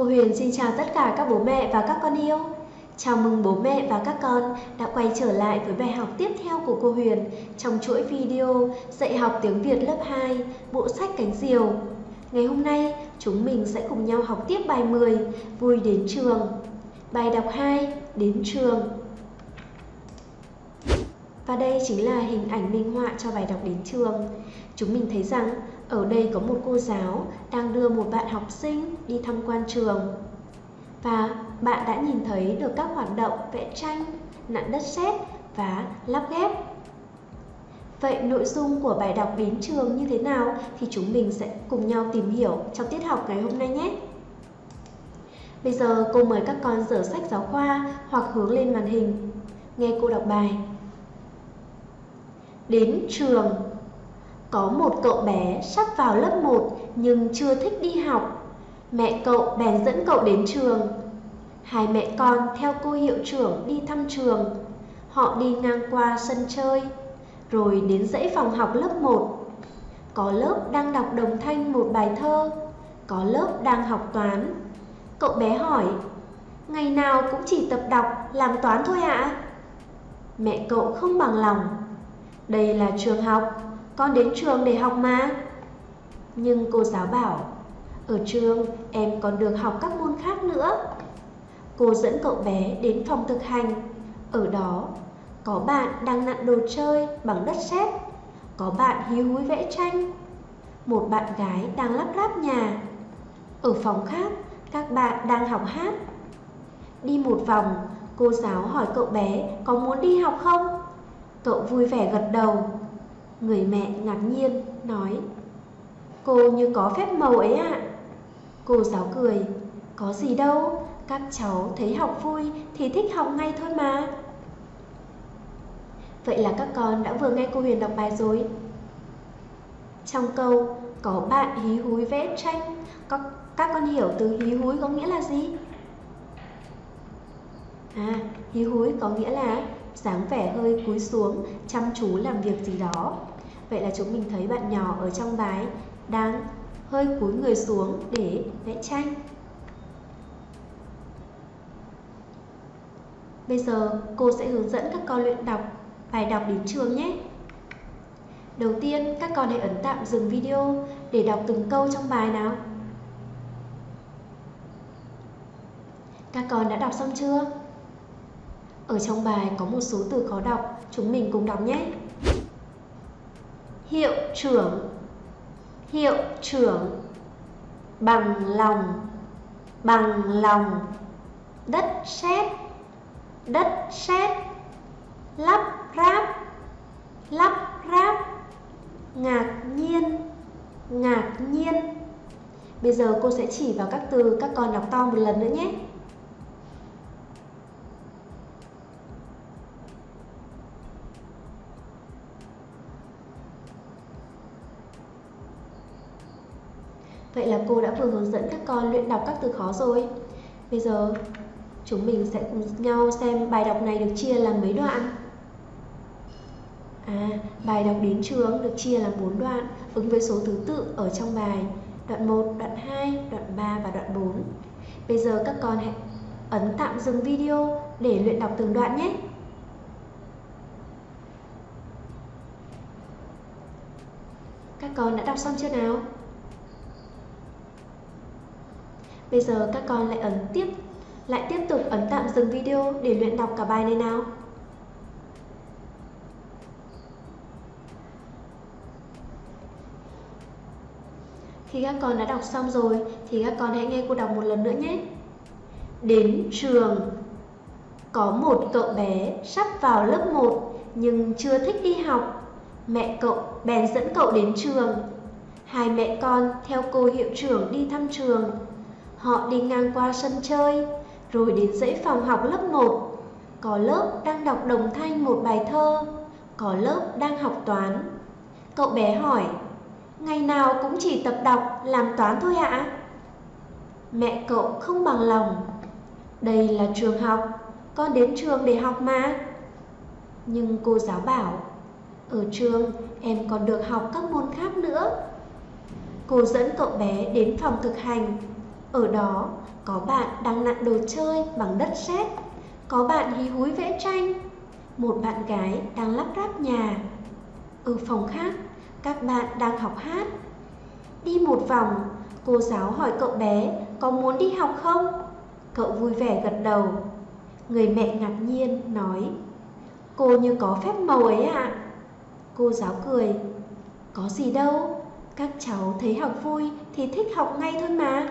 Cô Huyền xin chào tất cả các bố mẹ và các con yêu. Chào mừng bố mẹ và các con đã quay trở lại với bài học tiếp theo của cô Huyền trong chuỗi video dạy học tiếng Việt lớp 2, bộ sách cánh diều. Ngày hôm nay, chúng mình sẽ cùng nhau học tiếp bài 10, vui đến trường. Bài đọc 2, đến trường. Và đây chính là hình ảnh minh họa cho bài đọc đến trường. Chúng mình thấy rằng ở đây có một cô giáo đang đưa một bạn học sinh đi tham quan trường. Và bạn đã nhìn thấy được các hoạt động vẽ tranh, nặn đất sét và lắp ghép. Vậy nội dung của bài đọc đến trường như thế nào thì chúng mình sẽ cùng nhau tìm hiểu trong tiết học ngày hôm nay nhé. Bây giờ cô mời các con dở sách giáo khoa hoặc hướng lên màn hình. Nghe cô đọc bài. Đến trường Có một cậu bé sắp vào lớp 1 nhưng chưa thích đi học. Mẹ cậu bèn dẫn cậu đến trường. Hai mẹ con theo cô hiệu trưởng đi thăm trường. Họ đi ngang qua sân chơi, rồi đến dãy phòng học lớp 1. Có lớp đang đọc đồng thanh một bài thơ, có lớp đang học toán. Cậu bé hỏi, ngày nào cũng chỉ tập đọc, làm toán thôi ạ? À? Mẹ cậu không bằng lòng. Đây là trường học, con đến trường để học mà. Nhưng cô giáo bảo, ở trường em còn được học các môn khác nữa. Cô dẫn cậu bé đến phòng thực hành. Ở đó, có bạn đang nặn đồ chơi bằng đất sét, có bạn hí húi vẽ tranh, một bạn gái đang lắp ráp nhà. Ở phòng khác, các bạn đang học hát. Đi một vòng, cô giáo hỏi cậu bé có muốn đi học không? Cậu vui vẻ gật đầu. Người mẹ ngạc nhiên nói: "Cô như có phép màu ấy ạ." À. Cô giáo cười: "Có gì đâu, các cháu thấy học vui thì thích học ngay thôi mà." Vậy là các con đã vừa nghe cô Huyền đọc bài rồi. Trong câu có bạn hí húi vẽ tranh, các, các con hiểu từ hí húi có nghĩa là gì? À, hí húi có nghĩa là dáng vẻ hơi cúi xuống, chăm chú làm việc gì đó. Vậy là chúng mình thấy bạn nhỏ ở trong bài đang hơi cúi người xuống để vẽ tranh. Bây giờ cô sẽ hướng dẫn các con luyện đọc bài đọc đến trường nhé. Đầu tiên, các con hãy ấn tạm dừng video để đọc từng câu trong bài nào. Các con đã đọc xong chưa? Ở trong bài có một số từ khó đọc, chúng mình cùng đọc nhé. Hiệu trưởng. Hiệu trưởng. Bằng lòng. Bằng lòng. Đất sét. Đất sét. Lắp ráp. Lắp ráp. Ngạc nhiên. Ngạc nhiên. Bây giờ cô sẽ chỉ vào các từ các con đọc to một lần nữa nhé. Vậy là cô đã vừa hướng dẫn các con luyện đọc các từ khó rồi. Bây giờ chúng mình sẽ cùng nhau xem bài đọc này được chia làm mấy đoạn. À, bài đọc đến trường được chia làm 4 đoạn ứng với số thứ tự ở trong bài. Đoạn 1, đoạn 2, đoạn 3 và đoạn 4. Bây giờ các con hãy ấn tạm dừng video để luyện đọc từng đoạn nhé. Các con đã đọc xong chưa nào? Bây giờ các con lại ấn tiếp, lại tiếp tục ấn tạm dừng video để luyện đọc cả bài này nào. Khi các con đã đọc xong rồi, thì các con hãy nghe cô đọc một lần nữa nhé. Đến trường, Có một cậu bé sắp vào lớp 1 nhưng chưa thích đi học. Mẹ cậu, bèn dẫn cậu đến trường. Hai mẹ con theo cô hiệu trưởng đi thăm trường Họ đi ngang qua sân chơi, rồi đến dãy phòng học lớp 1. Có lớp đang đọc đồng thanh một bài thơ, có lớp đang học toán. Cậu bé hỏi, ngày nào cũng chỉ tập đọc, làm toán thôi ạ? Mẹ cậu không bằng lòng. Đây là trường học, con đến trường để học mà. Nhưng cô giáo bảo, ở trường em còn được học các môn khác nữa. Cô dẫn cậu bé đến phòng thực hành ở đó có bạn đang nặn đồ chơi bằng đất sét, có bạn hí húi vẽ tranh, một bạn gái đang lắp ráp nhà. Ở phòng khác, các bạn đang học hát. Đi một vòng, cô giáo hỏi cậu bé có muốn đi học không? Cậu vui vẻ gật đầu. Người mẹ ngạc nhiên nói: "Cô như có phép màu ấy ạ." À? Cô giáo cười: "Có gì đâu, các cháu thấy học vui thì thích học ngay thôi mà."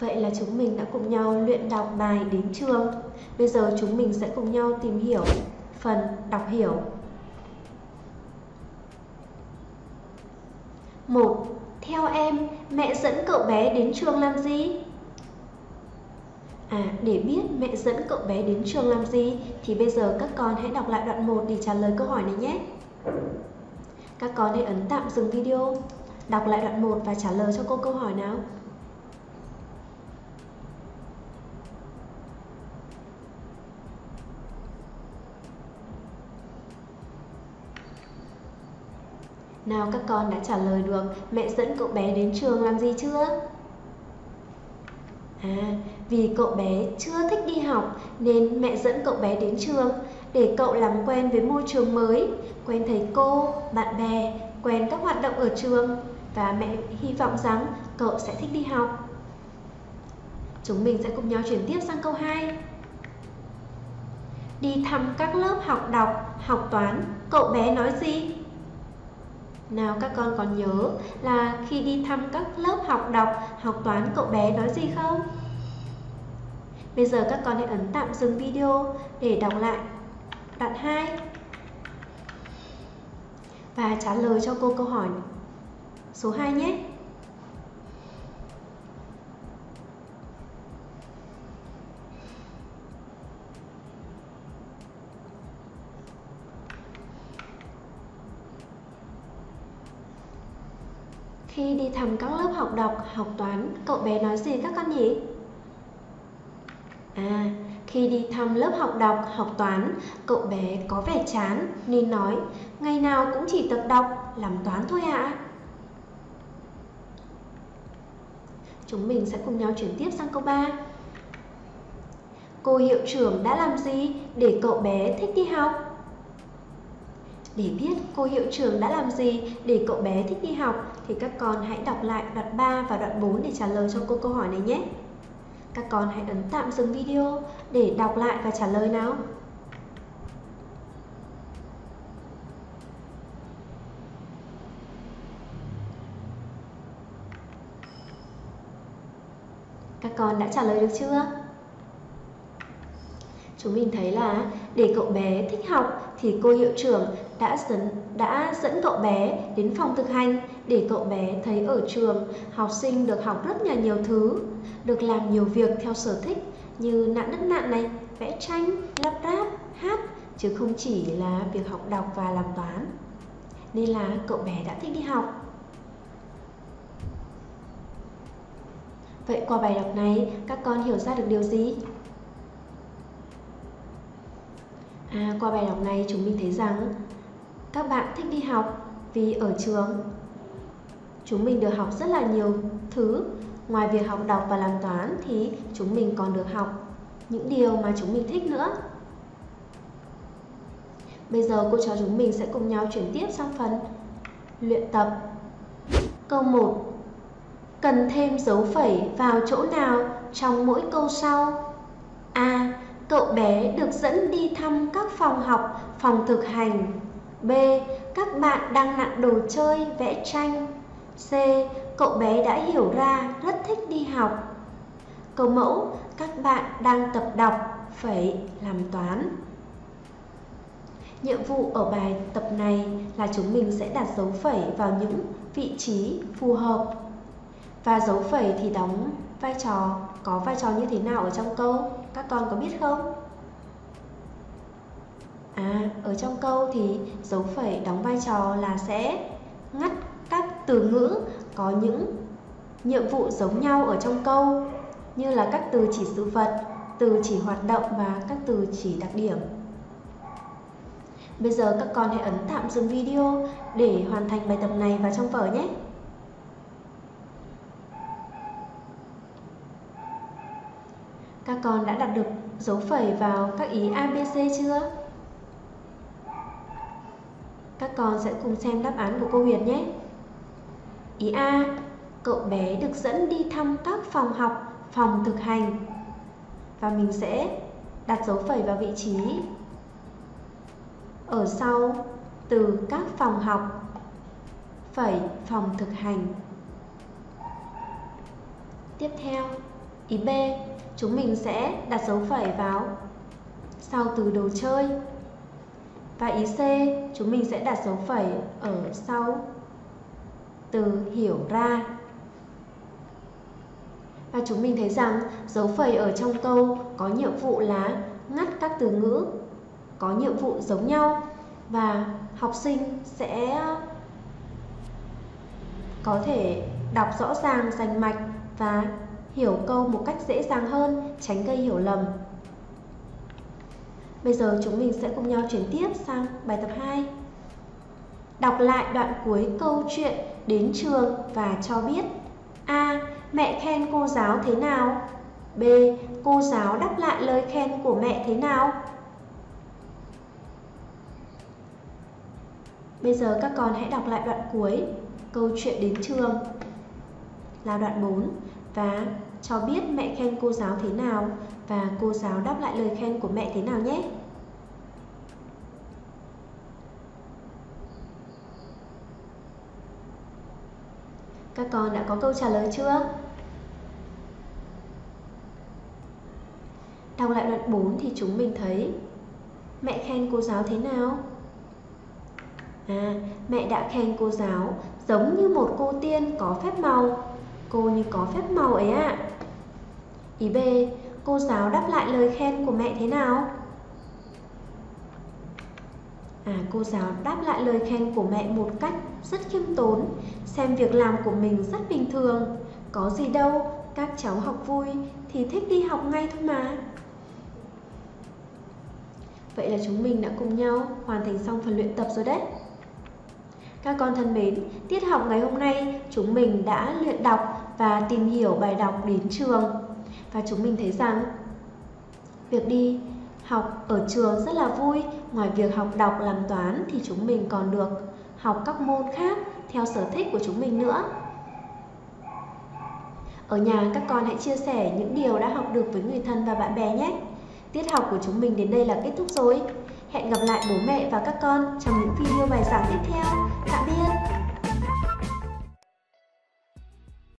Vậy là chúng mình đã cùng nhau luyện đọc bài đến trường. Bây giờ chúng mình sẽ cùng nhau tìm hiểu phần đọc hiểu. 1. Theo em, mẹ dẫn cậu bé đến trường làm gì? À, để biết mẹ dẫn cậu bé đến trường làm gì thì bây giờ các con hãy đọc lại đoạn 1 để trả lời câu hỏi này nhé. Các con hãy ấn tạm dừng video, đọc lại đoạn 1 và trả lời cho cô câu hỏi nào. Nào các con đã trả lời được mẹ dẫn cậu bé đến trường làm gì chưa? À, vì cậu bé chưa thích đi học nên mẹ dẫn cậu bé đến trường để cậu làm quen với môi trường mới, quen thầy cô, bạn bè, quen các hoạt động ở trường và mẹ hy vọng rằng cậu sẽ thích đi học. Chúng mình sẽ cùng nhau chuyển tiếp sang câu 2. Đi thăm các lớp học đọc, học toán, cậu bé nói gì? Nào các con còn nhớ là khi đi thăm các lớp học đọc, học toán cậu bé nói gì không? Bây giờ các con hãy ấn tạm dừng video để đọc lại đoạn 2 và trả lời cho cô câu hỏi số 2 nhé. Khi đi thăm các lớp học đọc, học toán, cậu bé nói gì các con nhỉ? À, khi đi thăm lớp học đọc, học toán, cậu bé có vẻ chán nên nói Ngày nào cũng chỉ tập đọc, làm toán thôi ạ à. Chúng mình sẽ cùng nhau chuyển tiếp sang câu 3 Cô hiệu trưởng đã làm gì để cậu bé thích đi học? Để biết cô hiệu trưởng đã làm gì, để cậu bé thích đi học, thì các con hãy đọc lại đoạn 3 và đoạn 4 để trả lời cho cô câu hỏi này nhé. Các con hãy ấn tạm dừng video để đọc lại và trả lời nào. Các con đã trả lời được chưa? Chúng mình thấy là để cậu bé thích học thì cô hiệu trưởng đã dẫn đã dẫn cậu bé đến phòng thực hành để cậu bé thấy ở trường học sinh được học rất là nhiều thứ, được làm nhiều việc theo sở thích như nặn đất nặn này, vẽ tranh, lắp ráp, hát chứ không chỉ là việc học đọc và làm toán. Nên là cậu bé đã thích đi học. Vậy qua bài đọc này, các con hiểu ra được điều gì? À, qua bài đọc này chúng mình thấy rằng các bạn thích đi học vì ở trường chúng mình được học rất là nhiều thứ. Ngoài việc học đọc và làm toán thì chúng mình còn được học những điều mà chúng mình thích nữa. Bây giờ cô trò chúng mình sẽ cùng nhau chuyển tiếp sang phần luyện tập. Câu 1. Cần thêm dấu phẩy vào chỗ nào trong mỗi câu sau? A cậu bé được dẫn đi thăm các phòng học, phòng thực hành. B. Các bạn đang nặn đồ chơi, vẽ tranh. C. Cậu bé đã hiểu ra rất thích đi học. Câu mẫu, các bạn đang tập đọc, phải làm toán. Nhiệm vụ ở bài tập này là chúng mình sẽ đặt dấu phẩy vào những vị trí phù hợp. Và dấu phẩy thì đóng vai trò, có vai trò như thế nào ở trong câu? Các con có biết không? À, ở trong câu thì dấu phẩy đóng vai trò là sẽ ngắt các từ ngữ có những nhiệm vụ giống nhau ở trong câu như là các từ chỉ sự vật, từ chỉ hoạt động và các từ chỉ đặc điểm. Bây giờ các con hãy ấn tạm dừng video để hoàn thành bài tập này vào trong vở nhé. Các con đã đặt được dấu phẩy vào các ý ABC chưa? Các con sẽ cùng xem đáp án của cô Huyền nhé. Ý A, cậu bé được dẫn đi thăm các phòng học, phòng thực hành. Và mình sẽ đặt dấu phẩy vào vị trí ở sau từ các phòng học, phẩy phòng thực hành. Tiếp theo, ý B, chúng mình sẽ đặt dấu phẩy vào sau từ đồ chơi. Và ý C, chúng mình sẽ đặt dấu phẩy ở sau từ hiểu ra. Và chúng mình thấy rằng dấu phẩy ở trong câu có nhiệm vụ là ngắt các từ ngữ có nhiệm vụ giống nhau và học sinh sẽ có thể đọc rõ ràng, rành mạch và hiểu câu một cách dễ dàng hơn, tránh gây hiểu lầm. Bây giờ chúng mình sẽ cùng nhau chuyển tiếp sang bài tập 2. Đọc lại đoạn cuối câu chuyện đến trường và cho biết A. Mẹ khen cô giáo thế nào? B. Cô giáo đáp lại lời khen của mẹ thế nào? Bây giờ các con hãy đọc lại đoạn cuối câu chuyện đến trường là đoạn 4 và cho biết mẹ khen cô giáo thế nào và cô giáo đáp lại lời khen của mẹ thế nào nhé. Các con đã có câu trả lời chưa? Đọc lại đoạn 4 thì chúng mình thấy Mẹ khen cô giáo thế nào? À, mẹ đã khen cô giáo giống như một cô tiên có phép màu Cô như có phép màu ấy ạ à. Ý B, cô giáo đáp lại lời khen của mẹ thế nào? À, cô giáo đáp lại lời khen của mẹ một cách rất khiêm tốn Xem việc làm của mình rất bình thường Có gì đâu, các cháu học vui thì thích đi học ngay thôi mà Vậy là chúng mình đã cùng nhau hoàn thành xong phần luyện tập rồi đấy các con thân mến, tiết học ngày hôm nay chúng mình đã luyện đọc và tìm hiểu bài đọc đến trường. Và chúng mình thấy rằng, việc đi học ở trường rất là vui. Ngoài việc học đọc làm toán thì chúng mình còn được học các môn khác theo sở thích của chúng mình nữa. Ở nhà, các con hãy chia sẻ những điều đã học được với người thân và bạn bè nhé. Tiết học của chúng mình đến đây là kết thúc rồi. Hẹn gặp lại bố mẹ và các con trong những video bài giảng tiếp theo. Tạm biệt!